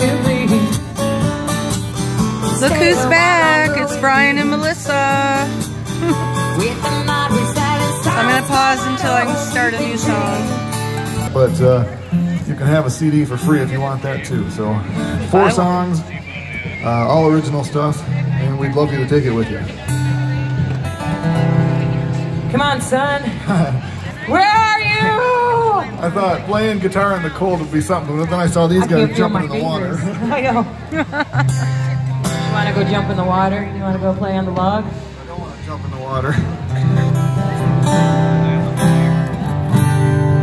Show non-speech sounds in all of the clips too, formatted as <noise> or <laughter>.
to be. Look who's back. It's Brian and Melissa. so I'm going to pause until I can start a new song. But uh, you can have a CD for free if you want that too. So four songs, uh, all original stuff, and we'd love you to take it with you. Come on, son. <laughs> Where are you? I thought playing guitar in the cold would be something, but then I saw these I guys jumping in the fingers. water. <laughs> <laughs> I know. you want to go jump in the water? You want to go play on the log? I don't want to jump in the water.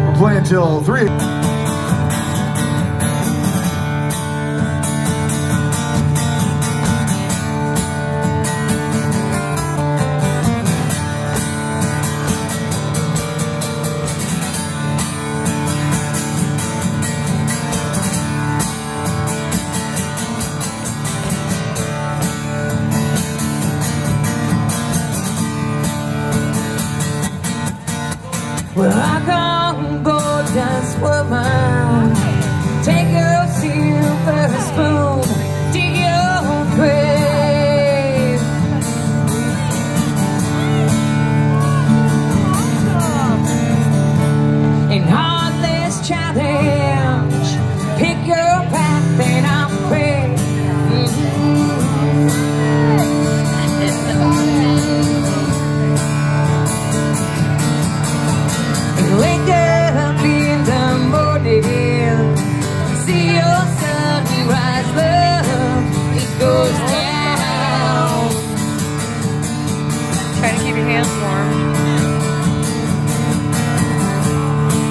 We're playing till 3. Where I go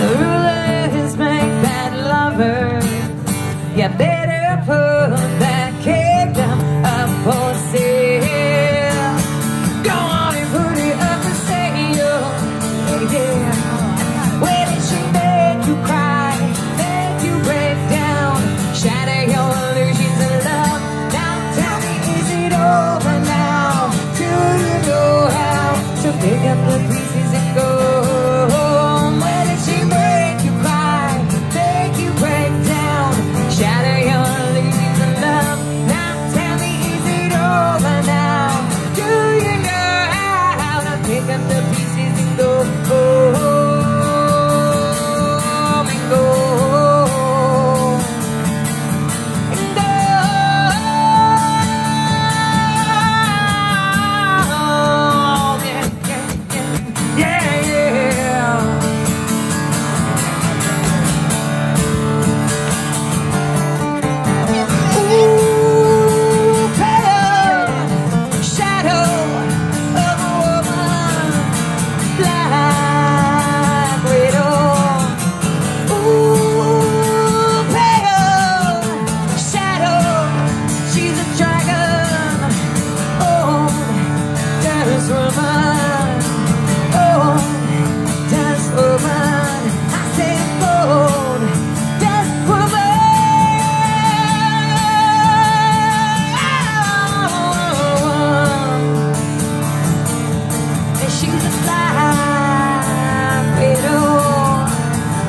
Well, rulers make bad lovers. You better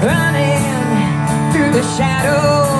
running through the shadows.